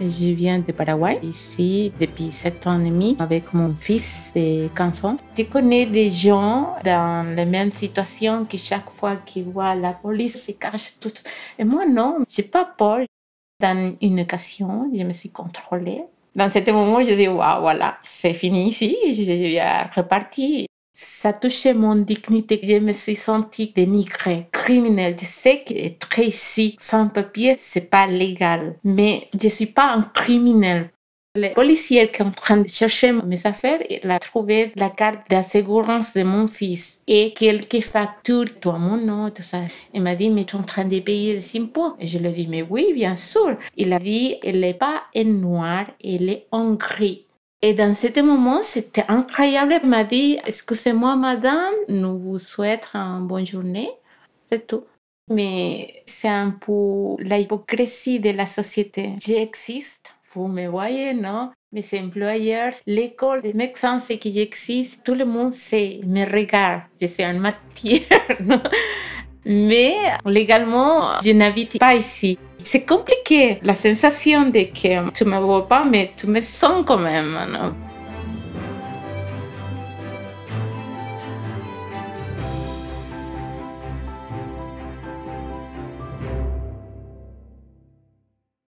Je viens de Paraguay, ici depuis 7 ans et demi, avec mon fils de 15 ans. Je connais des gens dans la même situation qui chaque fois qu'ils voient la police se cachent tout. Et moi, non, j'ai pas peur. Dans une occasion, je me suis contrôlée. Dans ce moment, je dis, waouh, voilà, c'est fini ici, je vais repartir ça touchait mon dignité. Je me suis sentie dénigrée, criminelle. Je sais qu'être ici sans papier, c'est pas légal. Mais je suis pas un criminel. Le policier qui est en train de chercher mes affaires, il a trouvé la carte d'assurance de mon fils et quelques factures, toi, mon nom, tout ça. Il m'a dit, mais tu es en train de payer les impôts. Et je lui ai dit, mais oui, bien sûr. Il a dit, elle n'est pas en noir, elle est en gris. Et dans ce moment, c'était incroyable. Elle m'a dit, excusez-moi madame, nous vous souhaitons une bonne journée. C'est tout. Mais c'est un peu l'hypocrisie de la société. J'existe, vous me voyez, non? Mes employeurs, l'école des médecins c'est que j'existe, tout le monde sait, me regarde. Je suis en matière, Mais légalement, je n'habite pas ici. C'est compliqué, la sensation de que tu me vois pas, mais tu me sens quand même.